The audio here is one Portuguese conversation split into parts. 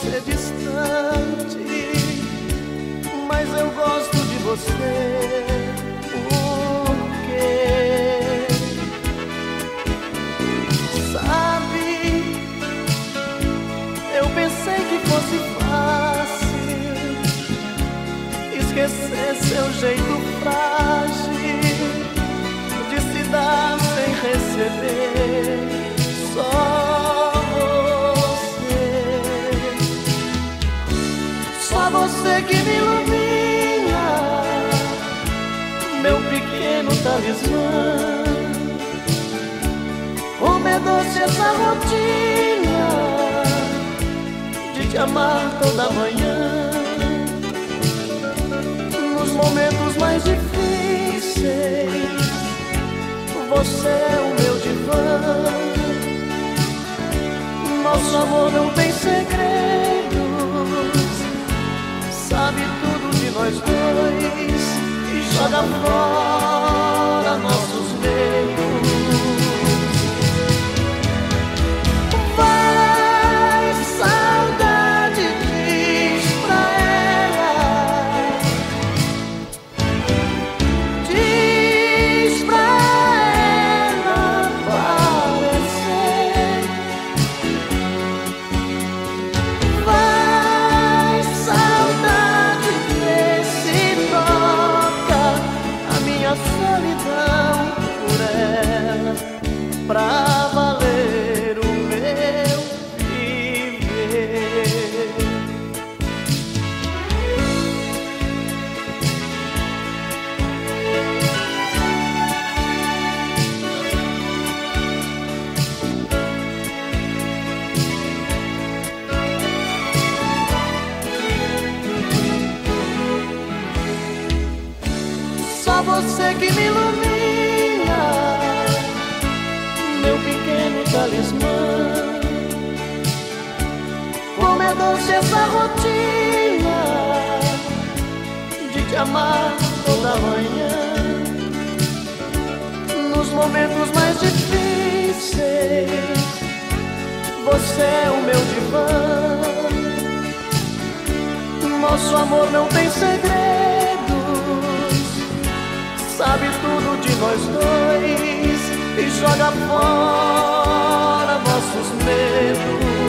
você distante. Mas eu gosto de você. Por quê? Sabe, eu pensei que fosse fácil esquecer seu jeito frágil de se dar sem receber. Que me ilumina, meu pequeno talismã. Como é doce essa rotina de te amar toda manhã. Nos momentos mais difíceis, você é o meu divã. Nosso amor não tem segredo sabe tudo de nós dois e joga fora nossos manhã. Nos momentos mais difíceis, você é o meu divã. Nosso amor não tem segredos, sabe tudo de nós dois e joga fora nossos medos.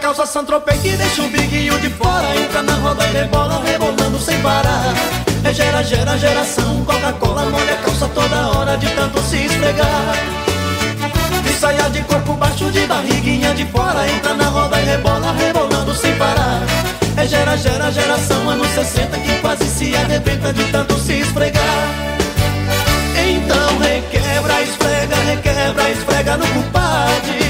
calça santropei que deixa o biguinho de fora. Entra na roda e rebola, rebolando sem parar. É gera, gera, geração Coca-Cola molha a calça toda hora de tanto se esfregar. E saia de corpo baixo, de barriguinha de fora. Entra na roda e rebola, rebolando sem parar. É gera, gera, geração ano 60 que quase se arrebenta de tanto se esfregar. Então requebra, esfrega, requebra, esfrega no culpado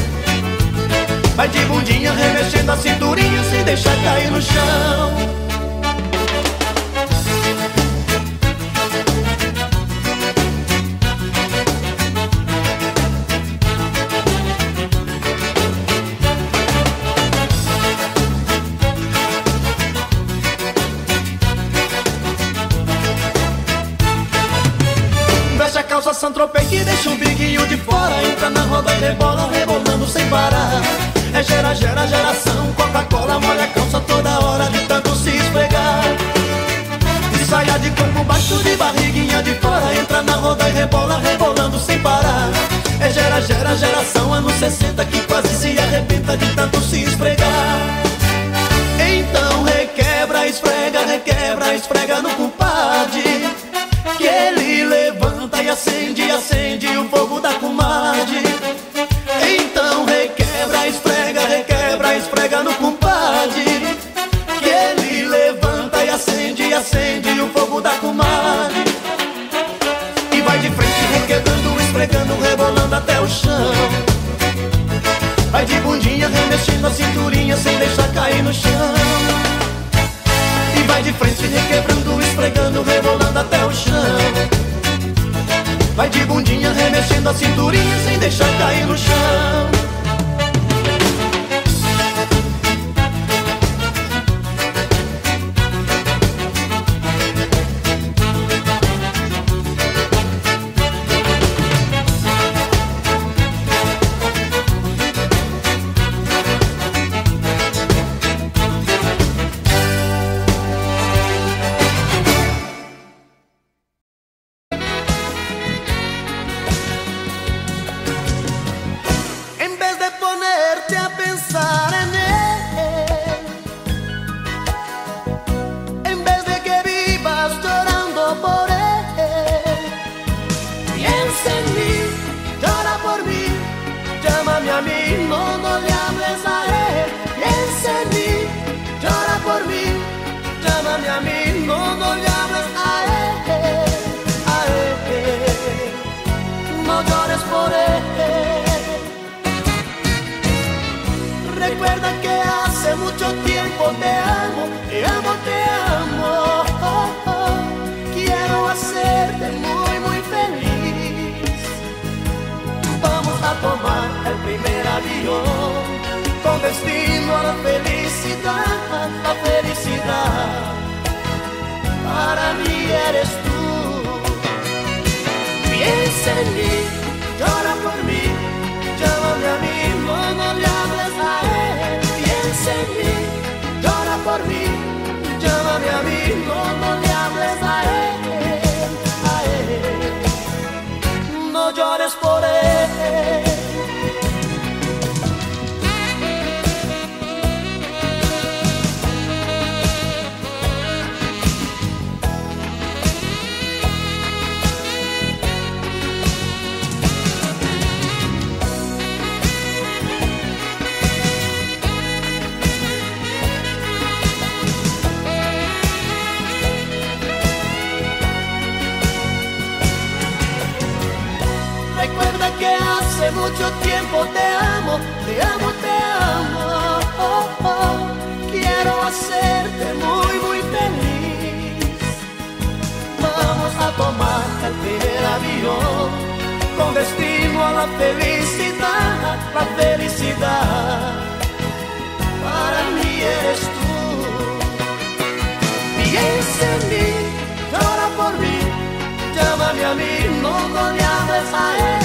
Vai de bundinha, remexendo a cinturinha, se deixar cair no chão. calça santropei que deixa um biguinho de fora Entra na roda e rebola, rebolando sem parar é gera, gera, geração Coca-Cola molha a calça toda hora De tanto se esfregar. E saia de corpo baixo de barriguinha de fora Entra na roda e rebola, rebolando sem parar. É gera, gera, geração Anos 60 que quase se arrebenta De tanto se esfregar. Então requebra, esfrega, requebra, esfrega no compadre Que ele levanta e acende, acende o fogo da comadre no compadre Que ele levanta e acende, acende o fogo da comadre. E vai de frente requebrando, esfregando, rebolando até o chão. Vai de bundinha remexendo a cinturinha sem deixar cair no chão. E vai de frente requebrando, esfregando, rebolando até o chão. Vai de bundinha remexendo a cinturinha sem deixar cair no chão la felicidad, la felicidad. Para mí eres tú. Piensa en mí, llora por mí, llámame a mí, no, hables a él.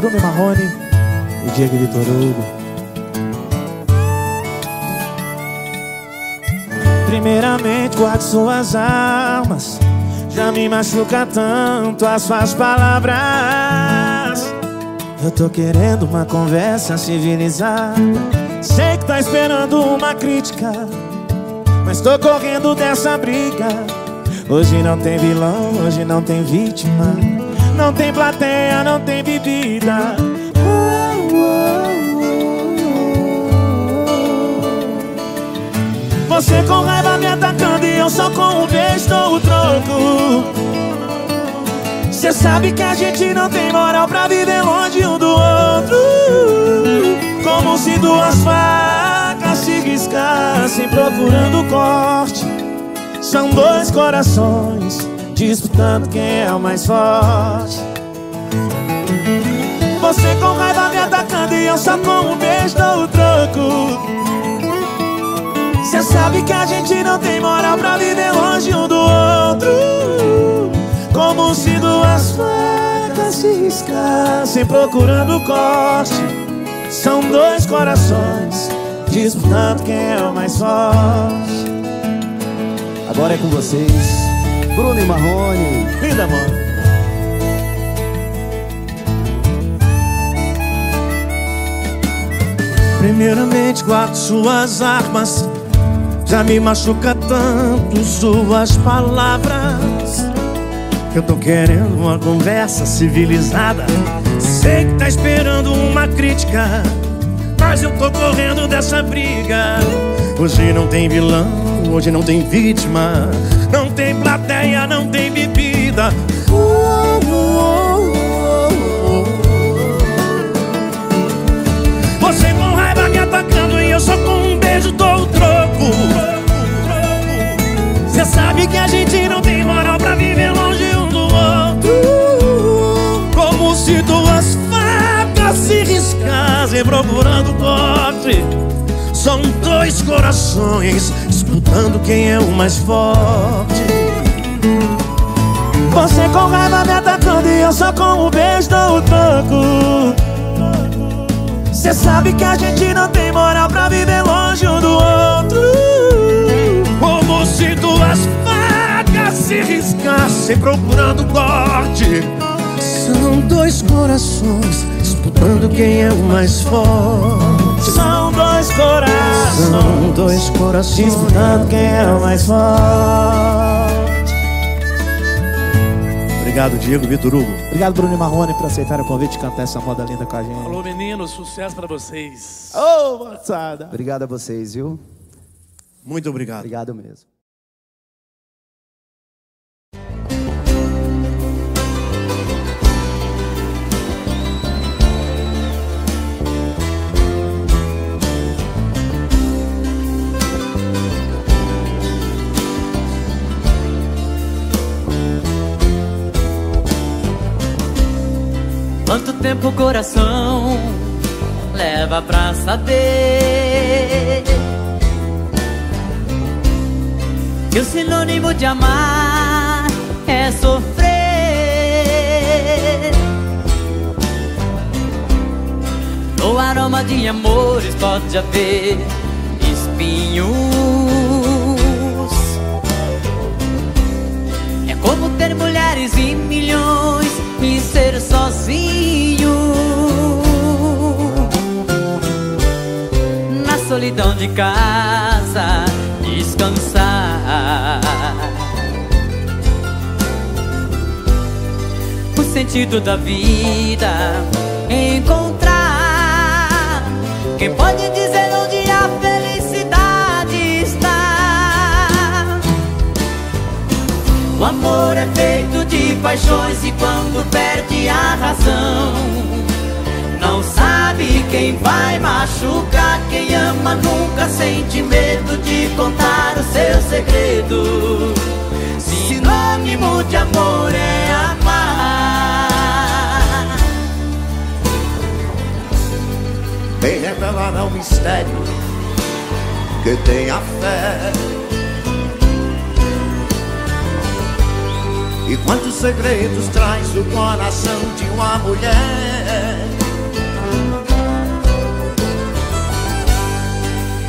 Bruno Marrone e Diego Vitor Hugo. Primeiramente, guarde suas armas. Já me machuca tanto as suas palavras. Eu tô querendo uma conversa civilizada. Sei que tá esperando uma crítica Mas tô correndo dessa briga Hoje não tem vilão, hoje não tem vítima Não tem plateia, não tem Você com raiva me atacando e eu só com um beijo dou o troco. Cê sabe que a gente não tem moral pra viver longe um do outro. Como se duas facas se riscassem procurando corte. São dois corações disputando quem é o mais forte Você com raiva me atacando e eu só com um beijo dou o troco Cê sabe que a gente não tem moral pra viver longe um do outro. Como se duas facas se riscassem procurando corte. São dois corações disputando quem é o mais forte. Agora é com vocês, Bruno e Marrone Linda, mano Primeiramente guardo suas armas. Já me machuca tanto suas palavras. Eu tô querendo uma conversa civilizada. Sei que tá esperando uma crítica Mas eu tô correndo dessa briga. Hoje não tem vilão, hoje não tem vítima. Não tem plateia, não tem bebida. Você só com um beijo dou o troco. Cê sabe que a gente não tem moral pra viver longe um do outro. Como se duas facas se riscassem procurando corte São dois corações disputando quem é o mais forte. Você com raiva me atacando e eu só com um beijo dou o troco Cê sabe que a gente não tem moral pra viver longe um do outro. Como se duas facas se riscassem procurando corte. São dois corações disputando quem é o mais forte. São dois corações São dois corações disputando quem é o mais forte Obrigado, Diego Vitor Hugo. Obrigado, Bruno e Marrone, por aceitar o convite de cantar essa moda linda com a gente. Alô, meninos, sucesso pra vocês. Ô, oh, moçada. Obrigado a vocês, viu? Muito obrigado. Obrigado mesmo. Quanto tempo o coração leva pra saber Que o sinônimo de amar é sofrer? No aroma de amores pode haver espinhos. É como ter mulheres e milhões e ser sozinho. Na solidão de casa descansar. O sentido da vida encontrar. Quem pode dizer O amor é feito de paixões e quando perde a razão Não sabe quem vai machucar. Quem ama nunca sente medo de contar o seu segredo. Sinônimo de amor é amar. Vem revelar ao mistério que tem a fé E quantos segredos traz o coração de uma mulher?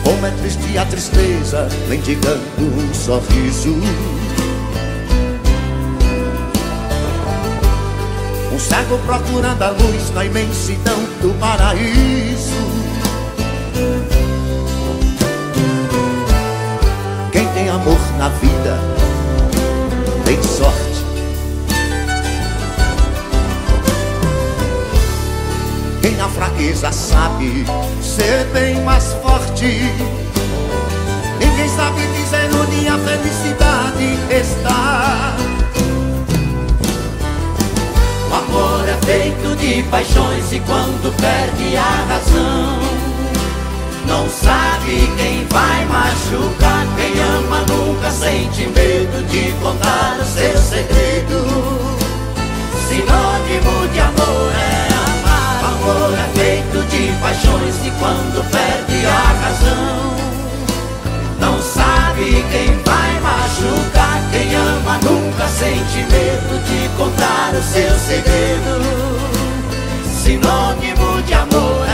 Como é triste a tristeza, mendigando um sorriso. Um cego procurando a luz na imensidão do paraíso. Quem tem amor na vida tem sorte. Na fraqueza sabe ser bem mais forte. Ninguém sabe dizer onde a felicidade está. O amor é feito de paixões e quando perde a razão, não sabe quem vai machucar. Quem ama nunca sente medo de contar o seu segredo. Sinônimo de amor é amor é feito de paixões e quando perde a razão, não sabe quem vai machucar. Quem ama nunca sente medo de contar o seu segredo. Sinônimo de amor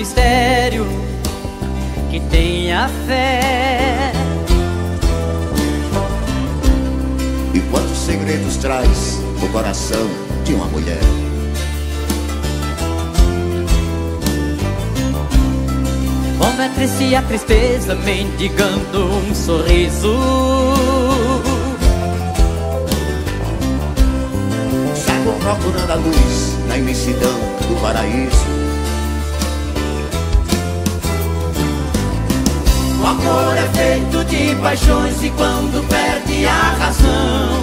mistério que tenha fé. E quantos segredos traz o coração de uma mulher? Como é triste a tristeza mendigando um sorriso. Cego procurando a luz na imensidão do paraíso. Amor é feito de paixões e quando perde a razão,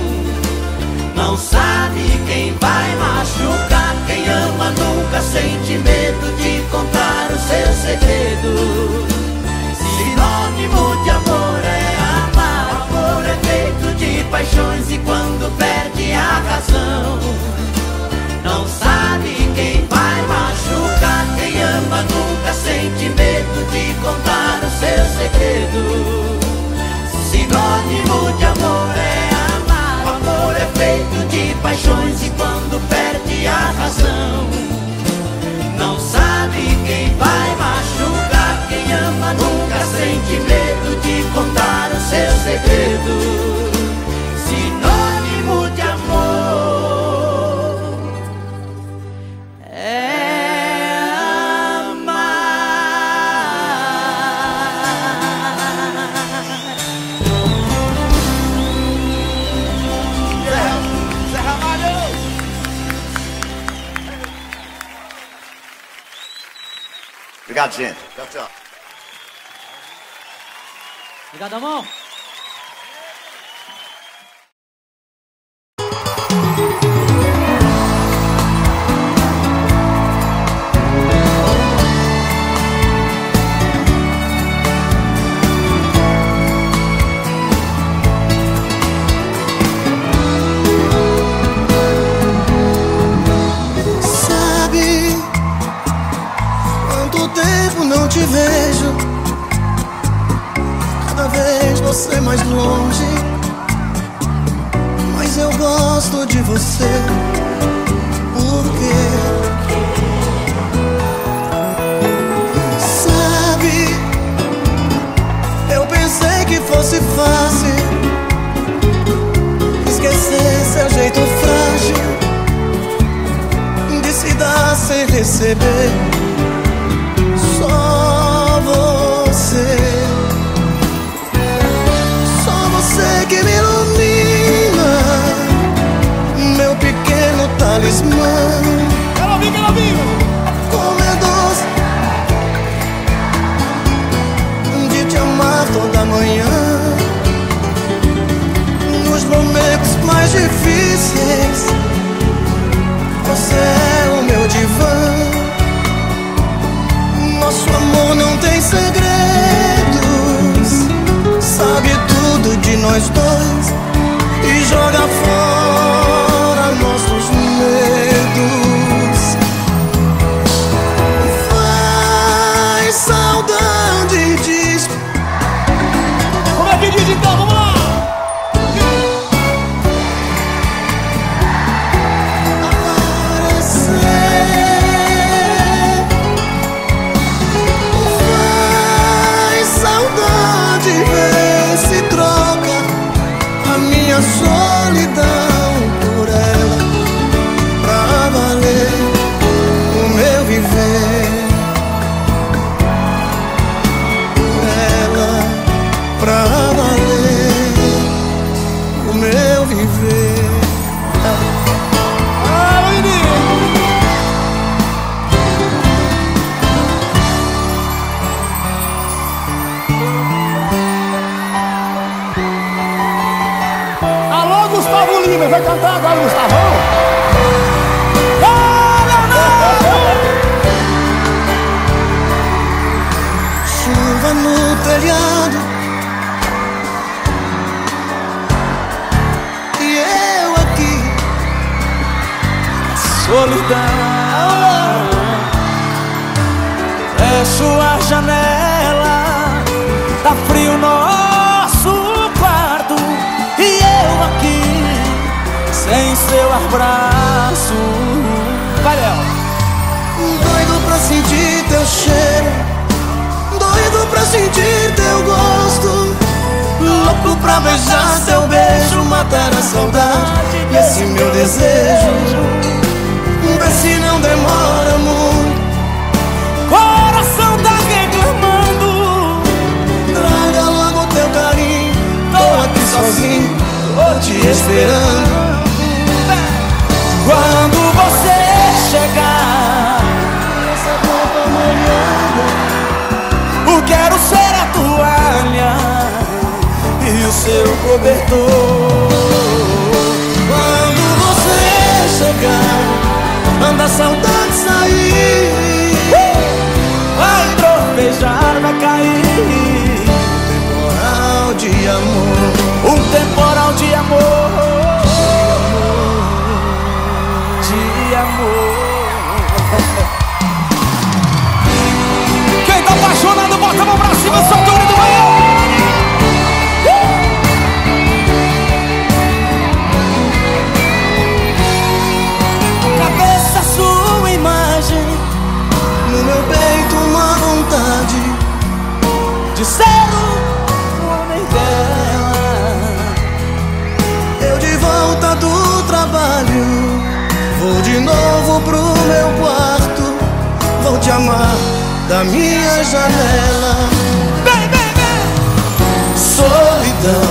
não sabe quem vai machucar. Quem ama nunca sente medo de contar o seu segredo. Sinônimo de amor é amar. Amor é feito de paixões e quando perde a razão, não sabe quem vai machucar. Quem ama nunca sente medo de contar o seu segredo. Sinônimo de amor é amar. O amor é feito de paixões e quando perde a razão, não sabe quem vai machucar. Quem ama nunca sente medo de contar o seu segredo. Obrigado, gente. Tchau, tchau. Obrigado, amor. everywhere. beijar seu beijo, matar a saudade e esse meu desejo. ver se não demora muito. Coração tá reclamando. Traga logo teu carinho. Tô aqui sozinho, tô te esperando. Quando você seu cobertor. Quando você chegar, anda a saudade sair, vai tropejar, vai cair. Temporal de amor, um temporal de amor. De amor. Quem tá apaixonado, bota a mão pra cima, só do Rio de ser o homem dela. Eu de volta do trabalho, vou de novo pro meu quarto, vou te amar da minha janela. Bem, bem, bem. Solidão,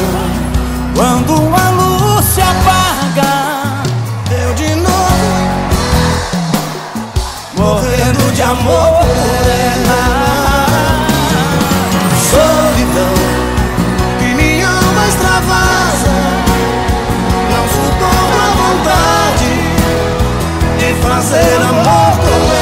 quando a luz se apaga, eu de novo morrendo de amor por ela. fazer amor. com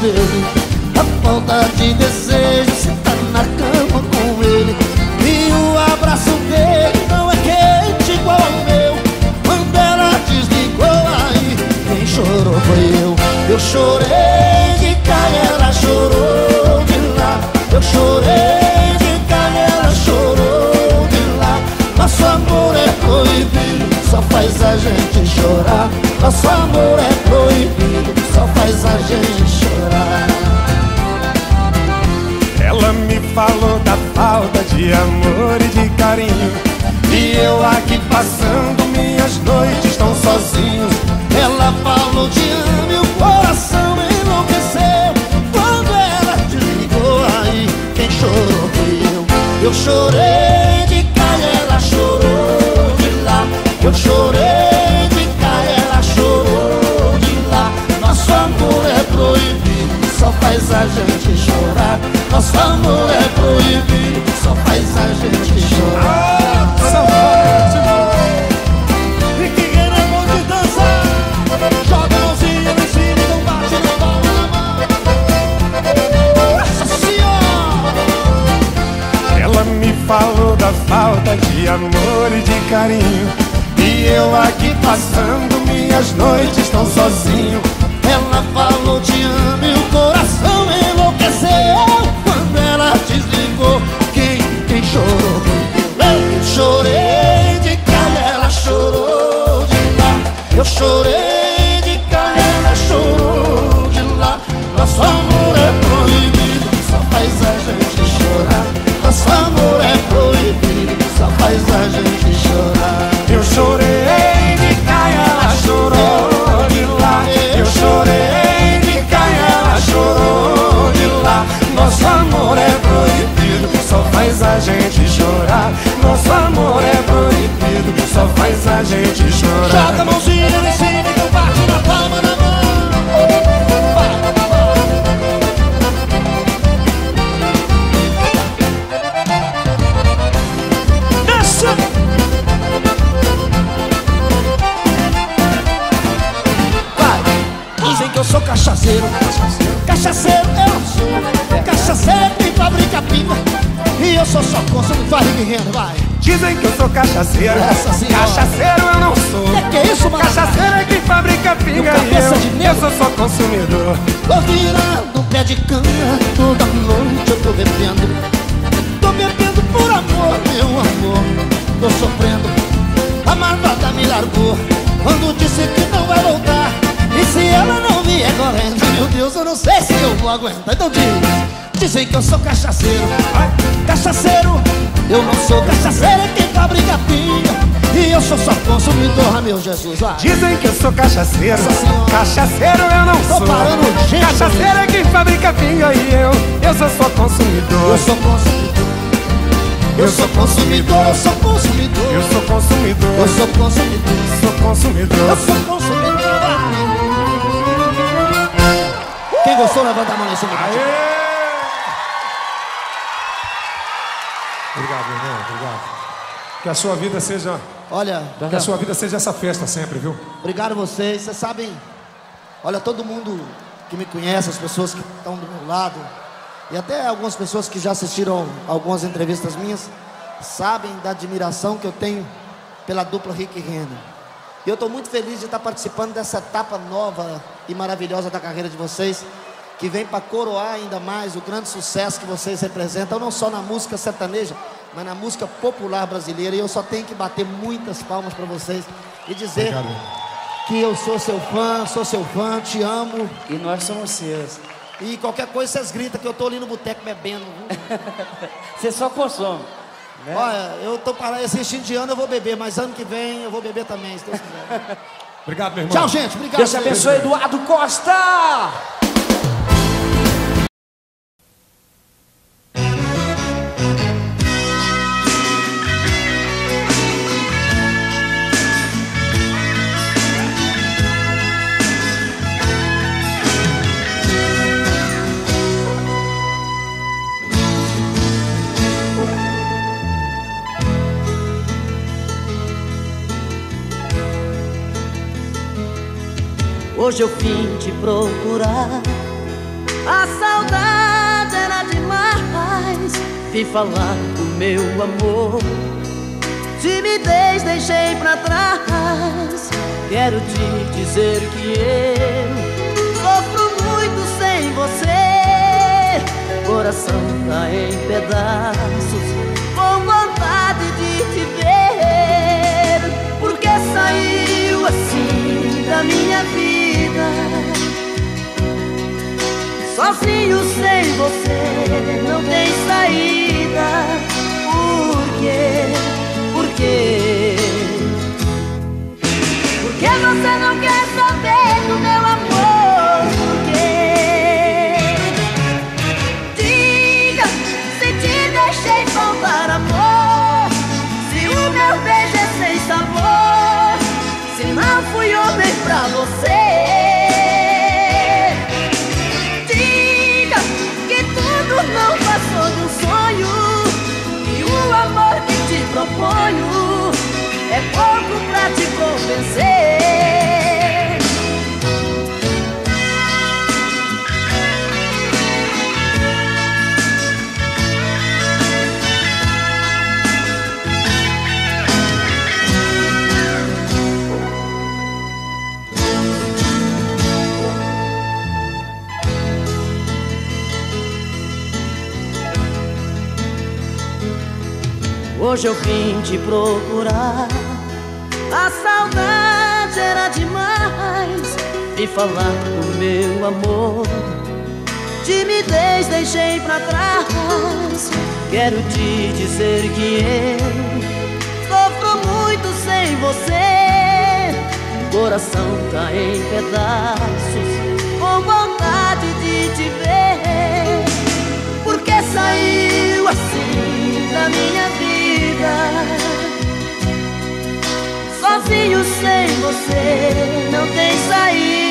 dedo chorei de cá ela chorou de lá. Eu chorei de cá e ela chorou de lá. Nosso amor é proibido, só faz a gente chorar. Nosso amor é proibido, só faz a gente chorar. amor e de carinho. E eu aqui passando minhas noites tão sozinho. Ela falou te amo e o coração enlouqueceu. Quando ela desligou, quem, quem chorou? Eu chorei de cá, ela chorou de lá. Eu chorei de cá, ela chorou de lá. Nosso amor é proibido, só faz a gente chorar. Faz a gente chorar. Eu chorei de caia, ela chorou de lá. Eu chorei de caia, ela chorou de lá. Nosso amor é proibido, só faz a gente chorar. Nosso amor é proibido, só faz a gente chorar. Joga a mãozinha nesse eu sou só consumo farinha e renda, vai. Dizem que eu sou cachaceiro. Essa. Cachaceiro eu não sou. Que que é isso, mano? Cachaceiro é quem fabrica pinga e eu, eu sou só consumidor. Tô virando um pé de cana, toda noite eu tô bebendo. Tô bebendo por amor, meu amor. Tô sofrendo, a malvada me largou. Quando disse que não Deus, eu não sei se eu vou aguentar. Então diz, dizem que eu sou cachaceiro. Cachaceiro, eu não sou cachaceiro, é quem fabrica pinga. E eu sou só consumidor, meu Jesus, vai. Dizem que eu sou cachaceiro. Cachaceiro eu não Tô sou. parando urgente, Cachaceiro é quem fabrica pinga e eu, eu sou só consumidor. Eu sou consumidor. Eu sou consumidor, eu sou consumidor. Eu sou consumidor. Eu sou consumidor. sou consumidor. Eu sou consumidor. Gostou, levanta a mão nesse momento. Aê! Obrigado, irmão. Obrigado. Que a sua vida seja. Olha, Que a sua vida seja essa festa sempre, viu? obrigado a vocês. Vocês sabem, olha, todo mundo que me conhece, as pessoas que estão do meu lado, e até algumas pessoas que já assistiram algumas entrevistas minhas, sabem da admiração que eu tenho pela dupla Rick e Renner. E eu estou muito feliz de estar participando dessa etapa nova e maravilhosa da carreira de vocês, que vem para coroar ainda mais o grande sucesso que vocês representam, não só na música sertaneja, mas na música popular brasileira. E eu só tenho que bater muitas palmas para vocês e dizer Obrigado. que eu sou seu fã, sou seu fã, te amo. E nós somos seus. E qualquer coisa vocês gritam que eu tô ali no boteco bebendo. Você só consome. né? Olha, eu tô parado assistindo de ano, eu vou beber, mas ano que vem eu vou beber também, se Deus quiser. Obrigado, meu irmão. Tchau, gente. Obrigado. Deus te abençoe, Eduardo Costa! Hoje eu vim te procurar. A saudade era demais. Vim falar do meu amor. Timidez deixei pra trás. Quero te dizer que eu sofro muito sem você. Coração tá em pedaços, com vontade de te ver. Porque saiu assim da minha vida. Sozinho sem você não tem saída. Por quê? Por quê? Porque você não quer Hoje eu vim te procurar. A saudade era demais. Vim falar do meu amor. Timidez deixei pra trás. Quero te dizer que eu sofro muito sem você. Coração tá em pedaços, com vontade de te ver. Porque saiu assim da minha vida. Sozinho sem você não tem saída.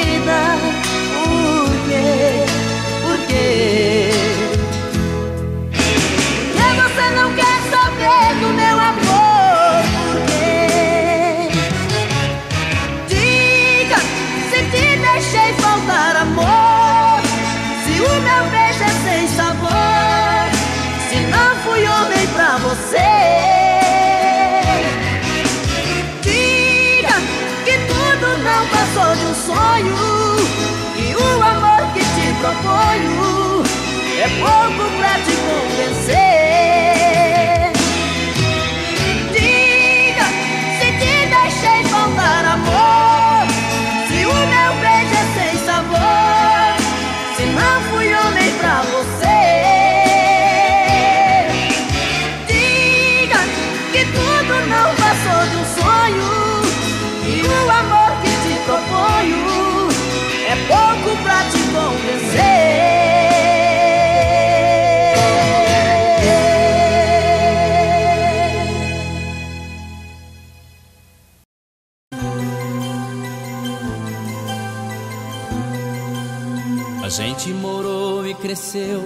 Cresceu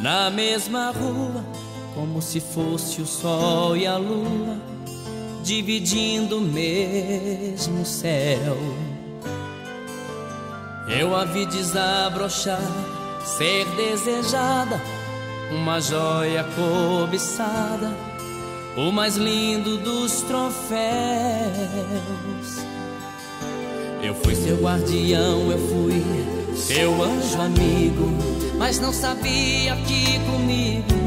na mesma rua, como se fosse o sol e a lua dividindo o mesmo céu. Eu a vi desabrochar, ser desejada, uma joia cobiçada, o mais lindo dos troféus. Eu fui seu guardião, eu fui seu anjo amigo, mas não sabia que comigo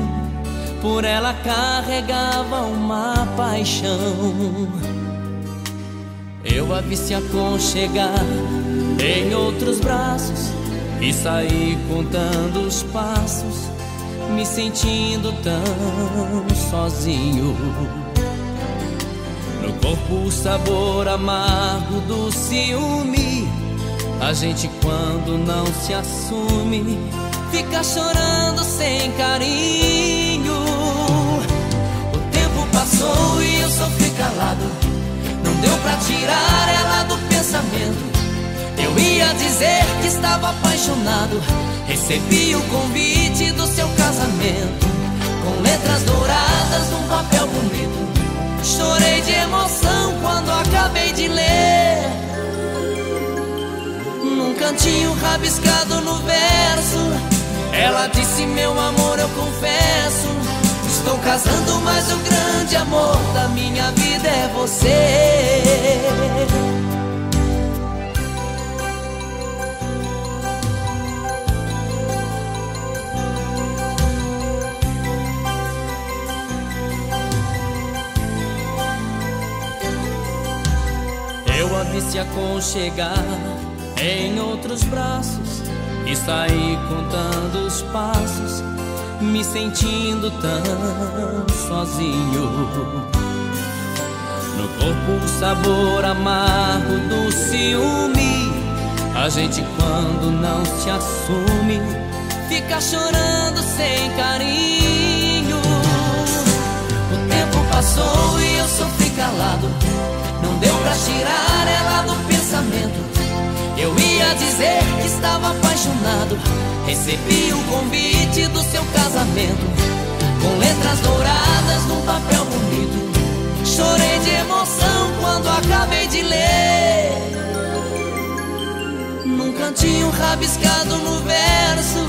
por ela carregava uma paixão. Eu a vi se aconchegar em outros braços e saí contando os passos, me sentindo tão sozinho. No corpo o sabor amargo do ciúme. A gente quando não se assume, fica chorando sem carinho. O tempo passou e eu sofri calado. Não deu pra tirar ela do pensamento. Eu ia dizer que estava apaixonado. Recebi o convite do seu casamento. Com letras douradas num papel bonito. Chorei de emoção quando acabei de ler. Num cantinho rabiscado no verso. Ela disse: Meu amor, eu confesso. Estou casando, mas o grande amor da minha vida é você. vi se aconchegar em outros braços e saí contando os passos, me sentindo tão sozinho. No corpo o sabor amargo do ciúme. A gente quando não se assume, fica chorando sem carinho. O tempo passou e eu sofri calado não deu pra tirar ela do pensamento. Eu ia dizer que estava apaixonado. Recebi o convite do seu casamento. Com letras douradas num papel bonito. Chorei de emoção quando acabei de ler. Num cantinho rabiscado no verso.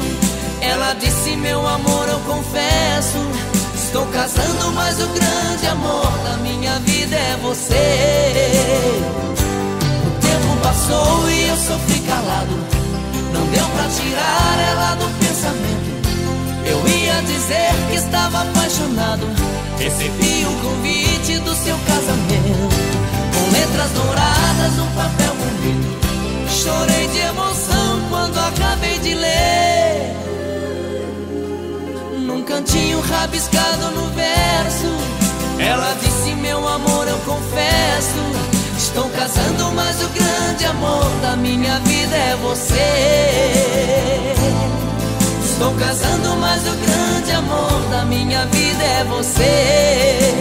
Ela disse: Meu amor, eu confesso. Estou casando, mas o grande amor da minha vida é você. Passou e eu sofri calado. Não deu pra tirar ela do pensamento. Eu ia dizer que estava apaixonado. Recebi o convite do seu casamento. Com letras douradas, um papel bonito. Chorei de emoção quando acabei de ler num cantinho rabiscado no verso. Ela disse: Meu amor, eu confesso. Estou casando, mas o grande amor da minha vida é você. Estou casando, mas o grande amor da minha vida é você.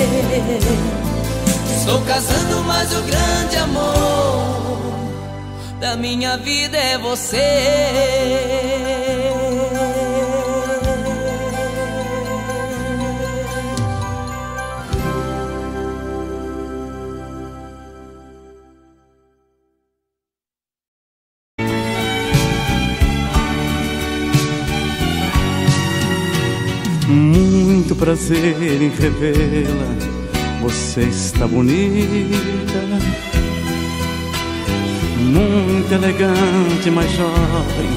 Estou casando, mas o grande amor da minha vida é você. Prazer em revê-la, você está bonita, muito elegante, mas jovem,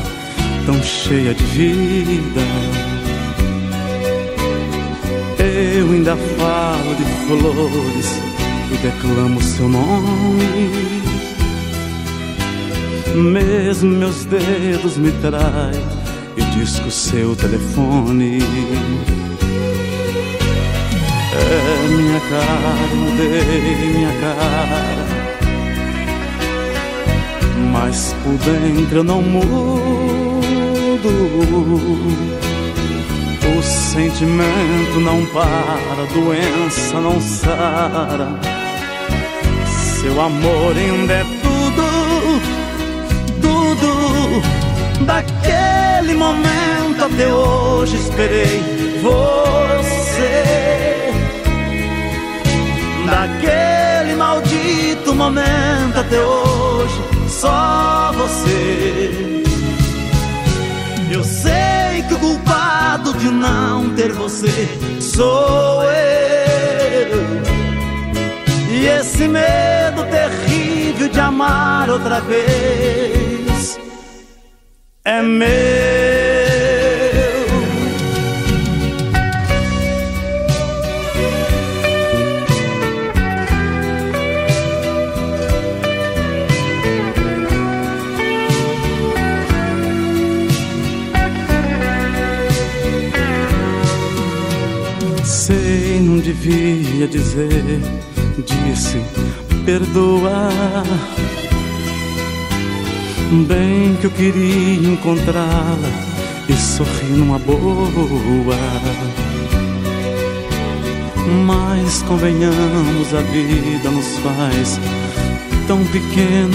tão cheia de vida. Eu ainda falo de flores e declamo seu nome. Mesmo meus dedos me traem disco seu telefone. É minha cara, mudei minha cara. Mas por dentro eu não mudo. O sentimento não para, a doença não sara. Seu amor ainda é tudo, tudo daquele momento até hoje esperei você. Daquele maldito momento até hoje, só você. Eu sei que o culpado de não ter você sou eu. E esse medo terrível de amar outra vez é meu. Devia dizer, disse, perdoa. Bem que eu queria encontrá-la e sorrir numa boa. Mas convenhamos, a vida nos faz tão pequenos.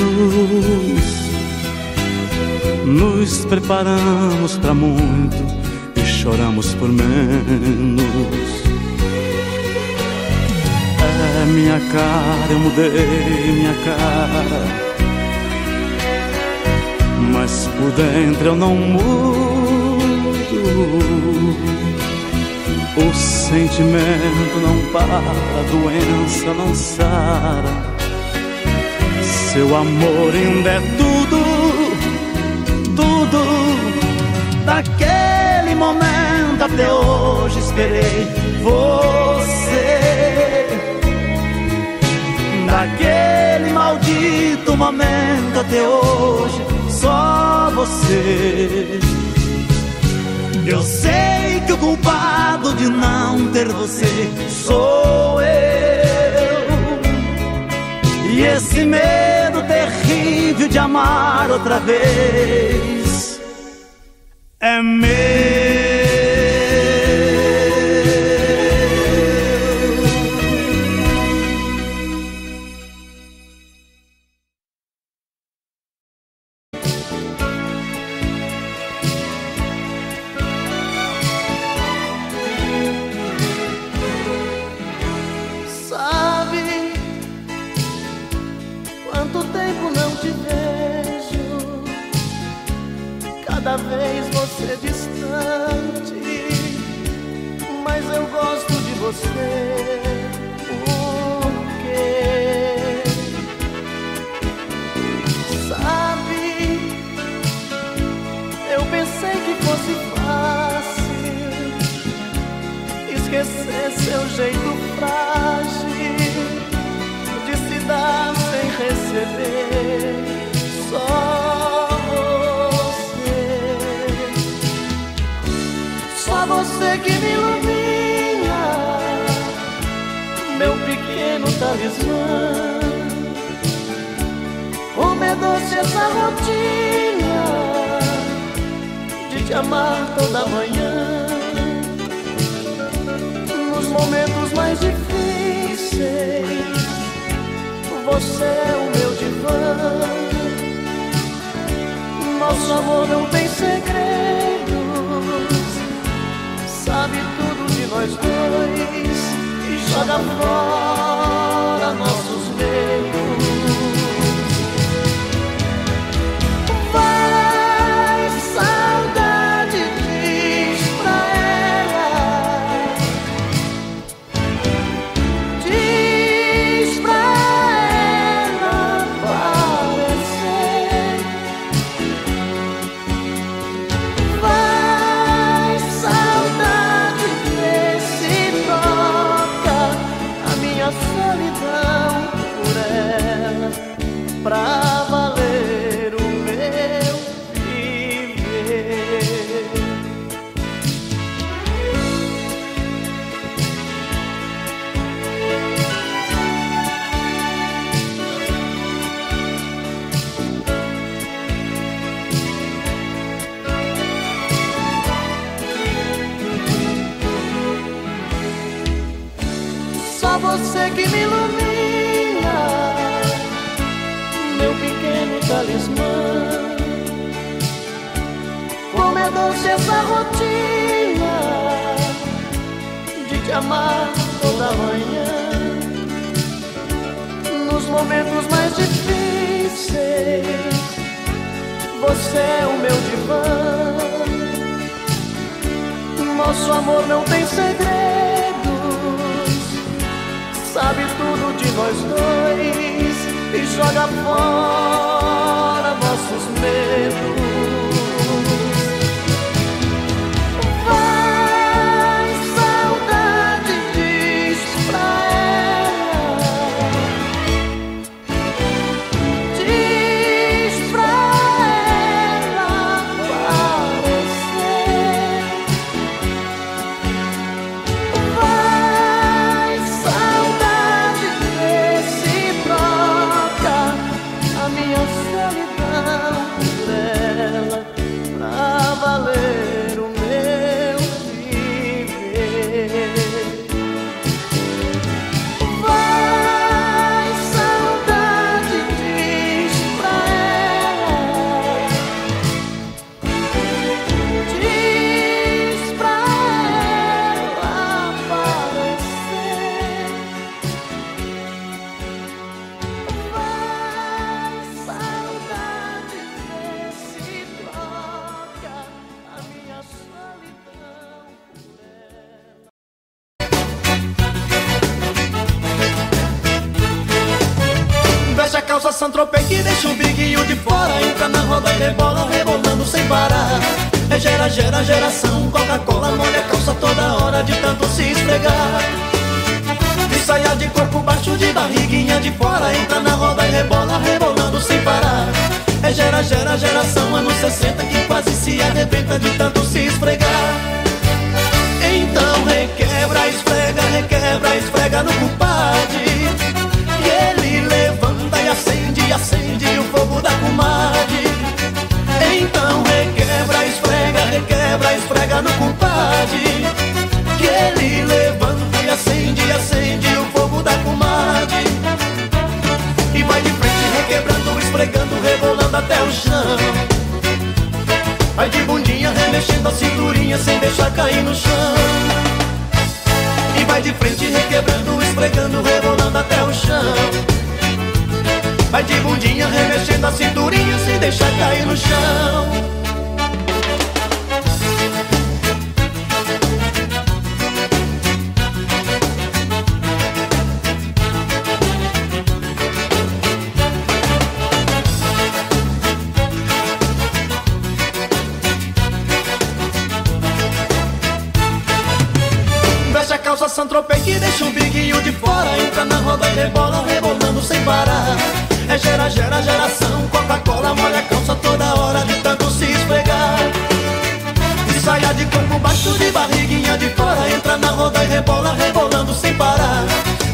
Nos preparamos para muito e choramos por menos. Minha cara, eu mudei minha cara mas por dentro eu não mudo. O sentimento não para, a doença não sara. Seu amor ainda é tudo, tudo. Daquele momento até hoje esperei você. Daquele maldito momento até hoje só você. Eu sei que o culpado de não ter você sou eu. E esse medo terrível de amar outra vez é meu. parar.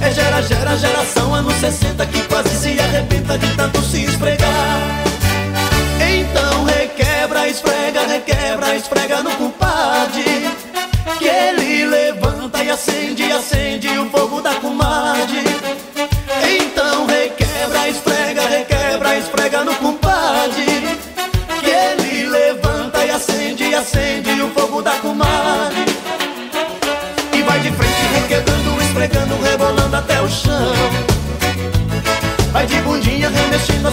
É gera, gera, geração anos 60 que quase se arrebenta de tanto se esfregar. Então requebra, esfrega, requebra, esfrega no compadre. Que ele levanta e acende, acende o fogo da comadre.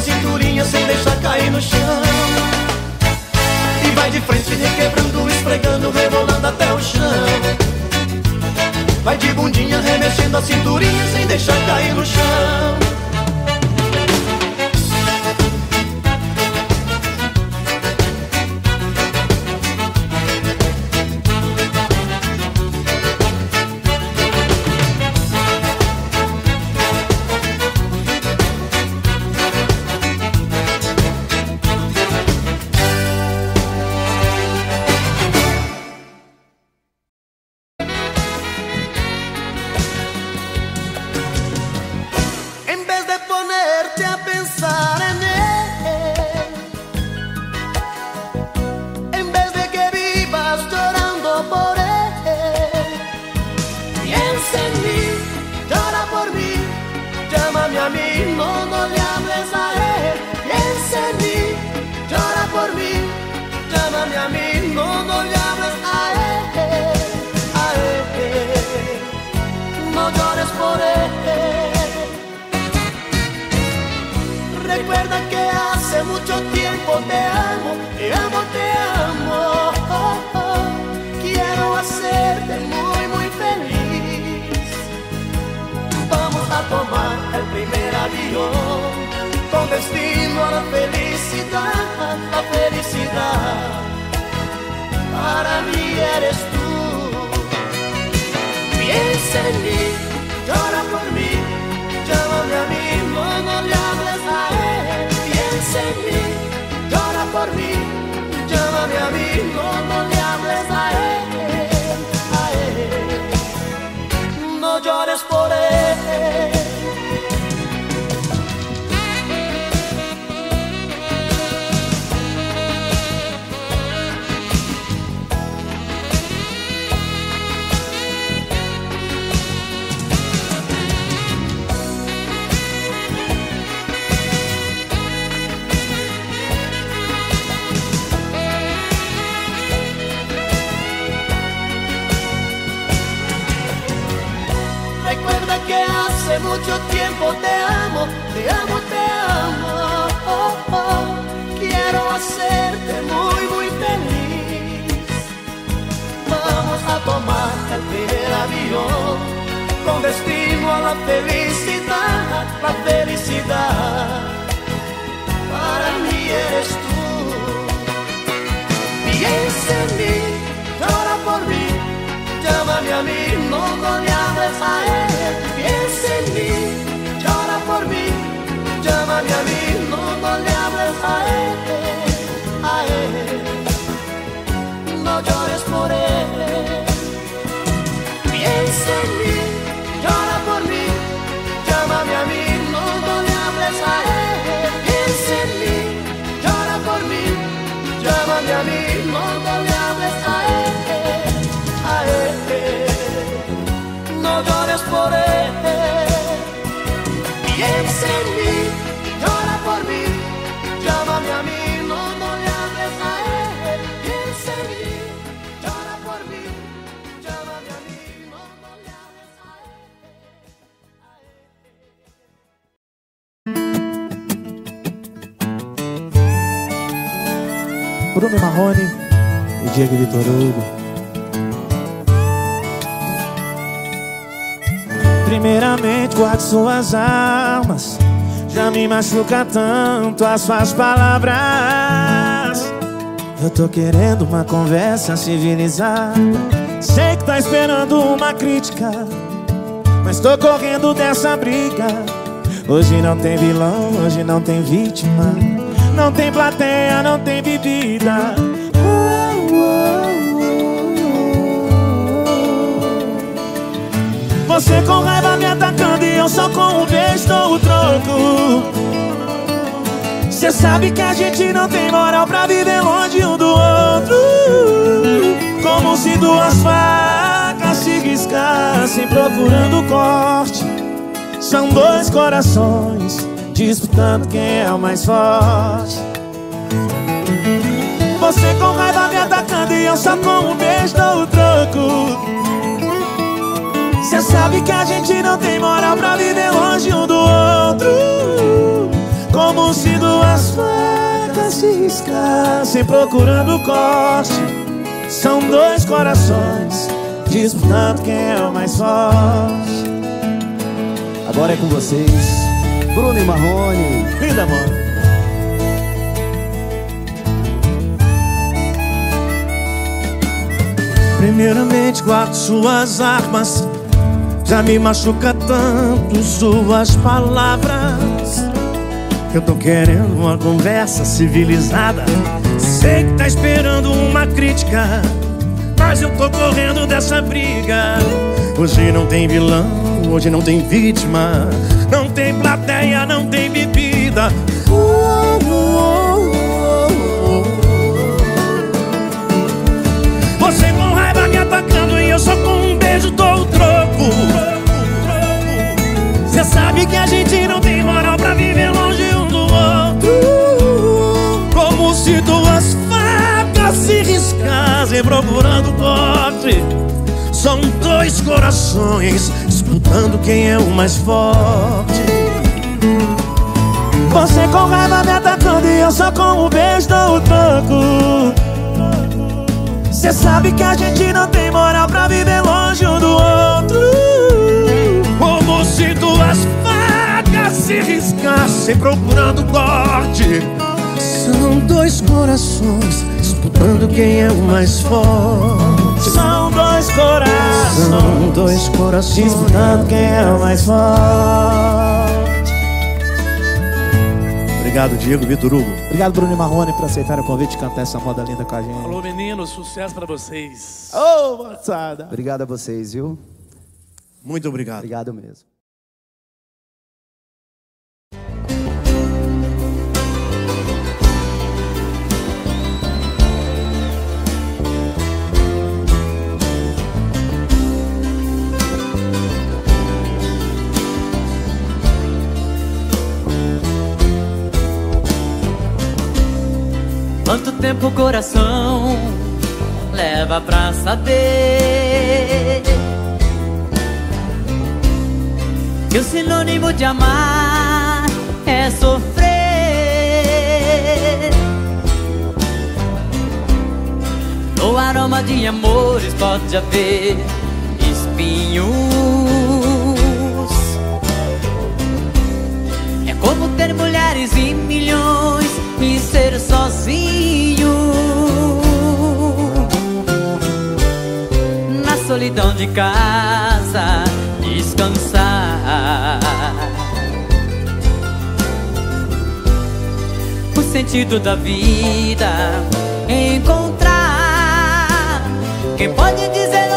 cinturinha sem deixar cair no chão. E vai de frente, requebrando, esfregando, rebolando até o chão. Vai de bundinha, remexendo a cinturinha sem deixar cair no chão. La felicidad, la felicidad. Para mí eres tú. Piensa en mí, mucho tiempo te amo, te amo, te amo. Oh, oh. Quiero hacerte muy, muy feliz. Vamos a tomar el primer avión con destino a la felicidad, la felicidad. Para mí eres tú. Piensa en mí, llora por mí, llámame a mí, no, hables a él. ese me. Bruno Marrone e Diego Vitor Hugo. Primeiramente, guarde suas armas. Já me machuca tanto as suas palavras. Eu tô querendo uma conversa civilizada. Sei que tá esperando uma crítica. Mas tô correndo dessa briga. Hoje não tem vilão, hoje não tem vítima. Não tem plateia, não tem bebida. Você com raiva me atacando e eu só com um beijo dou o troco. Cê sabe que a gente não tem moral pra viver longe um do outro. Como se duas facas se riscassem procurando corte. São dois corações disputando quem é o mais forte. Você com raiva me atacando e eu só com um beijo dou o troco. Cê sabe que a gente não tem moral pra viver longe um do outro. Como se duas facas se riscassem procurando corte. São dois corações disputando quem é o mais forte. Agora é com vocês, Bruno e Marrone. Linda, mano. Primeiramente, guarde suas armas. Já me machuca tanto suas palavras. Eu tô querendo uma conversa civilizada. Sei que tá esperando uma crítica. Mas eu tô correndo dessa briga. Hoje não tem vilão, hoje não tem vítima. Bebida. Você com raiva me atacando e eu só com um beijo dou o troco. Cê sabe que a gente não tem moral pra viver longe um do outro. Como se duas facas se riscassem procurando corte. São dois corações disputando quem é o mais forte. Você com raiva me atacando e eu só com um beijo dou o troco. Cê sabe que a gente não tem moral pra viver longe um do outro. Como se duas facas se riscar sem procurando corte. São dois corações disputando quem é o mais forte. São dois corações. São dois corações disputando quem é o mais forte. Obrigado, Diego Vitor Hugo. Obrigado, Bruno e Marrone, por aceitar o convite de cantar essa moda linda com a gente. Alô, meninos, sucesso pra vocês. Ô, oh, moçada. Obrigado a vocês, viu? Muito obrigado. Obrigado mesmo. Quanto tempo o coração leva pra saber Que o sinônimo de amar é sofrer. No aroma de amores pode haver espinhos como ter mulheres e milhões e ser sozinho. Na solidão de casa descansar. O sentido da vida encontrar. Quem pode dizer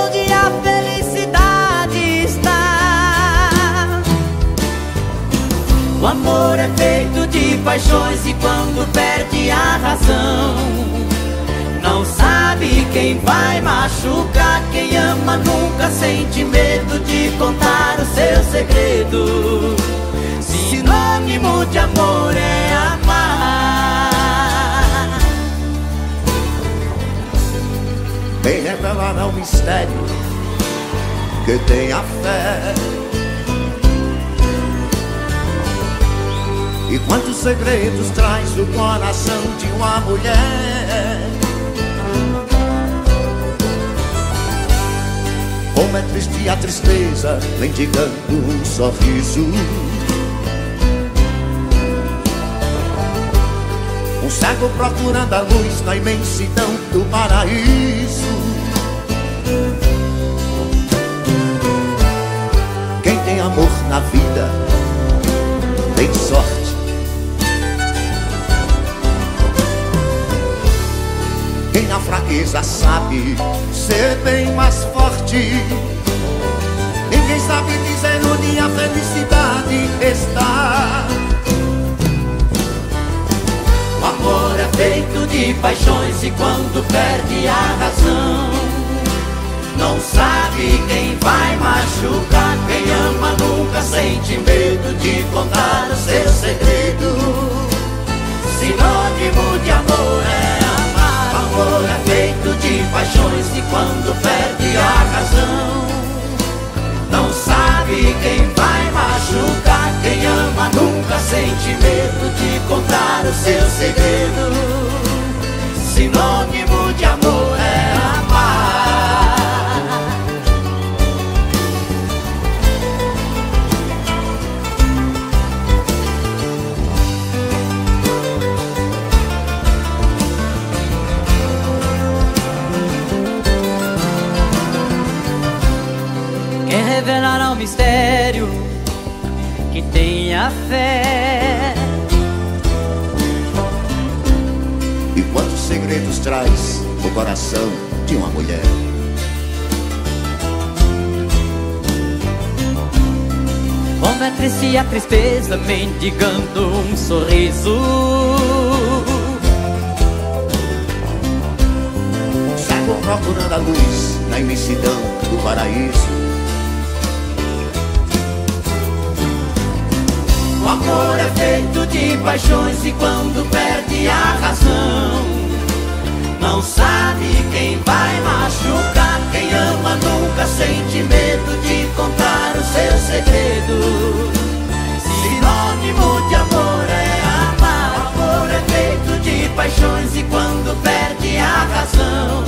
O amor é feito de paixões e quando perde a razão Não sabe quem vai machucar. Quem ama nunca sente medo de contar o seu segredo. Sinônimo de amor é amar. Vem revelar ao mistério que tem a fé E quantos segredos traz o coração de uma mulher? Como é triste a tristeza mendigando um sorriso. Um cego procurando a luz na imensidão do paraíso. Quem tem amor na vida tem sorte fraqueza sabe ser bem mais forte. Ninguém sabe dizer onde a felicidade está. O amor é feito de paixões e quando perde a razão Não sabe quem vai machucar Quem ama nunca sente medo de contar o seu segredo. Sinônimo de amor é amor é feito de paixões e quando perde a razão Não sabe quem vai machucar. Quem ama nunca sente medo de contar o seu segredo. Sinônimo fé. E quantos segredos traz o coração de uma mulher? Como é triste a tristeza mendigando um sorriso. Cego procurando a luz na imensidão do paraíso amor é feito de paixões e quando perde a razão Não sabe quem vai machucar. Quem ama nunca sente medo de contar o seu segredo. Sinônimo de amor é amar. Amor é feito de paixões e quando perde a razão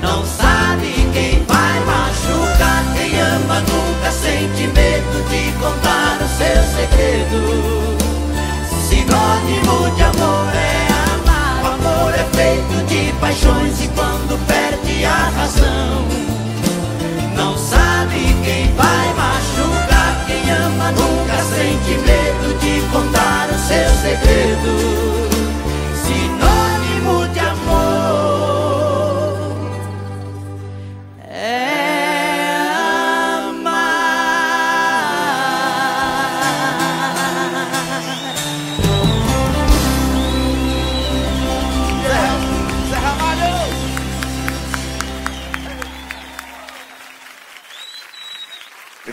Não sabe quem vai machucar. Quem ama nunca sente medo de contar meu segredo. Sinônimo de amor é amar. O amor é feito de paixões e quando perde a razão, não sabe quem vai machucar. Quem ama nunca sente medo de contar o seu segredo.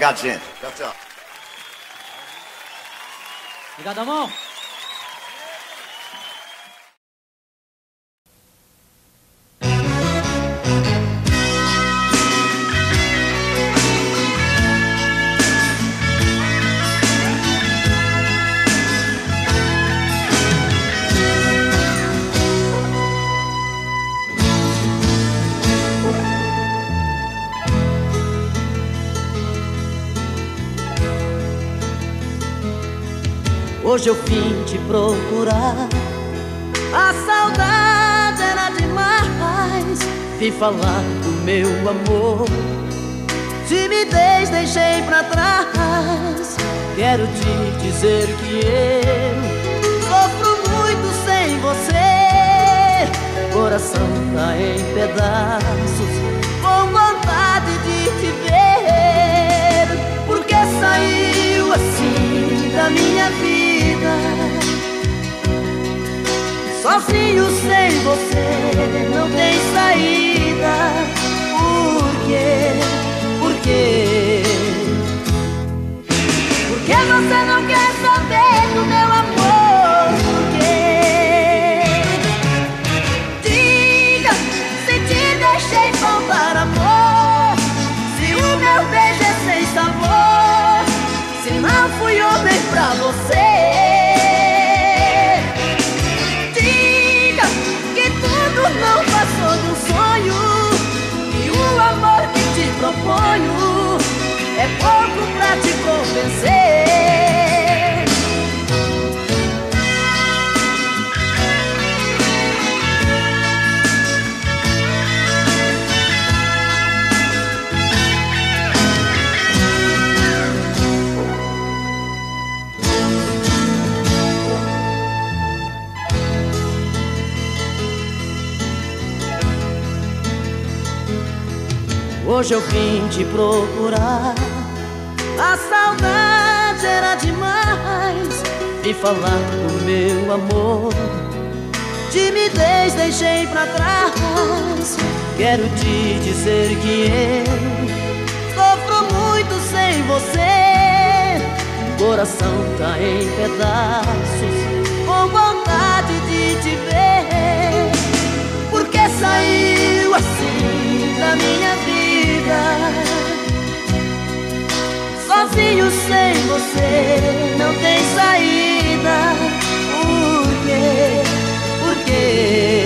Obrigado, gente. Tchau, tchau. Obrigado, amor. Hoje eu vim te procurar. A saudade era demais. Vim falar do meu amor. Timidez deixei pra trás. Quero te dizer que eu Sofro muito sem você. Coração tá em pedaços. Com vontade de te ver. Porque saiu assim da minha vida Sozinho sem você não tem saída Por quê? Por quê? Por que você não quer Hoje eu vim te procurar. A saudade era demais Vim falar do meu amor. Timidez deixei pra trás. Quero te dizer que eu Sofro muito sem você. Coração tá em pedaços Com vontade de te ver. Porque saiu assim da minha vida Sozinho sem você não tem saída. Por quê? Por quê?